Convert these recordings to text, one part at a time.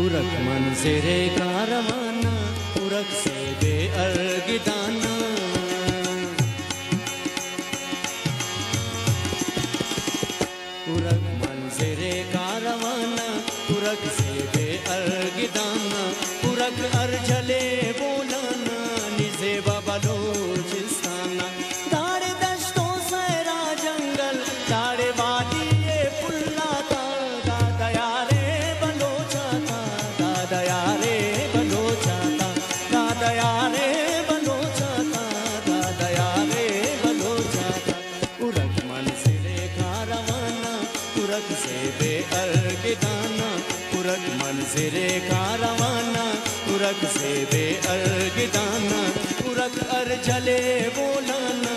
उरक से का रवाना उरक से दे अर्गिदाना उरक से का रवाना उरक से दे अर्गिदाना उरक अर्जले से दाना मन से रेखा रवाना उरक से बे अर्गिदाना उरक अर्जले बोलाना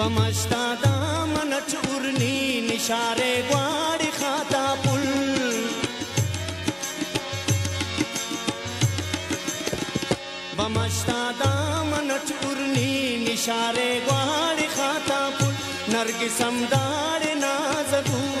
බමස්ථාදා මනට උරණී නිශාරේ ගවාඩි කාතා පුල් බමස්ථාදා මනට උරණී නිශාරේ ගවාඩි කාතා පුල් නර්ගි සම්දාරෙ නාසකූ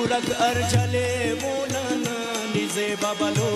उर अर्जले मुन निजे बबलो